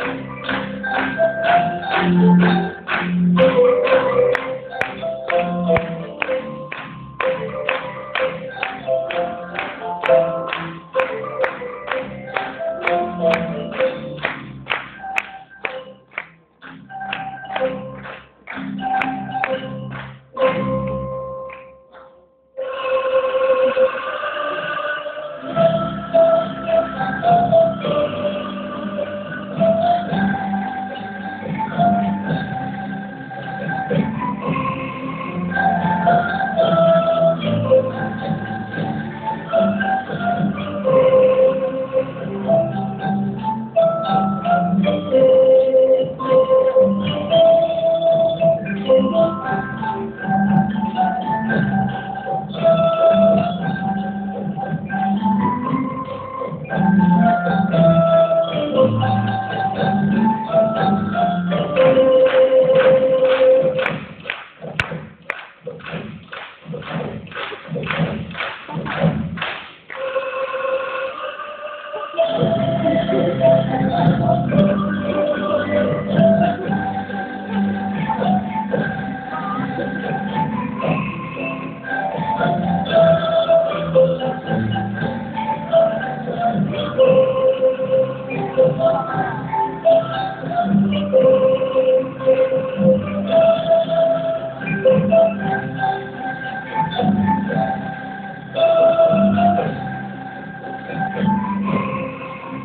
Thank you. Thank.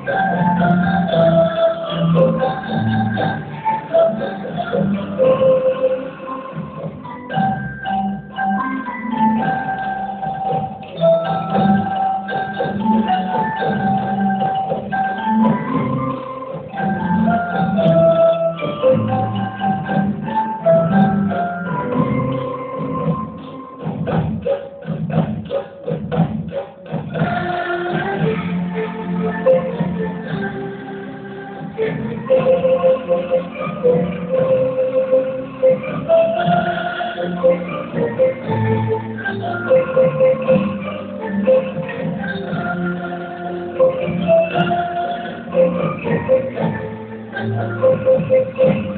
Gracias. Okay, okay,